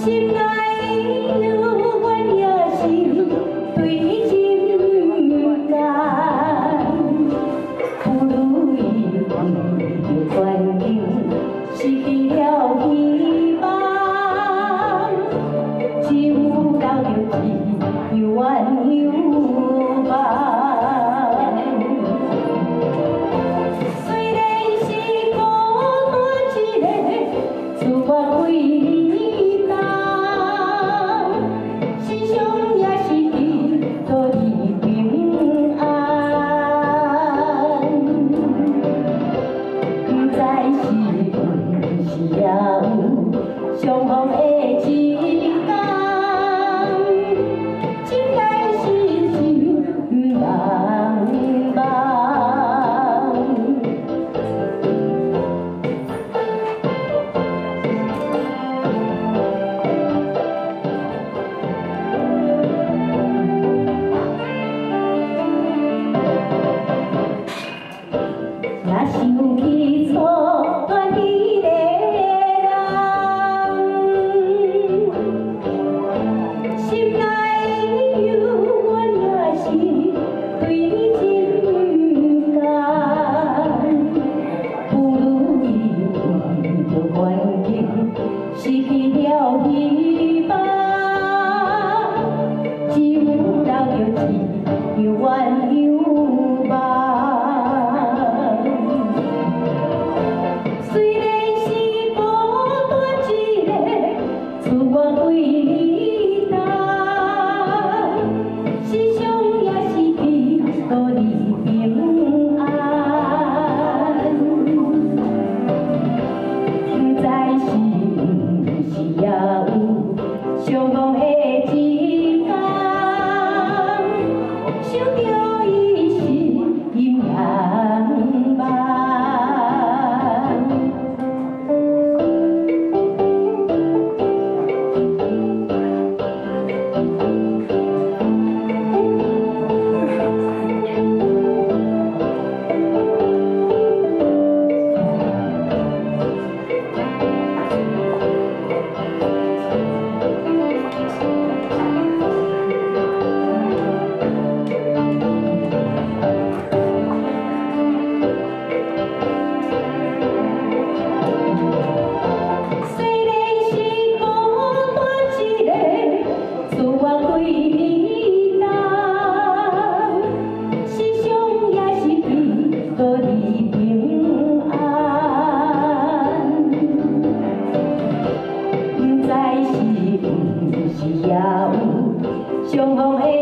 心内的，我也是对情。毋甘付出，为伊的失去了希望。只有到日子，犹原犹望。虽然是孤单一个，自学会。相逢的。失去了希望，只不到勇气，又。有相逢的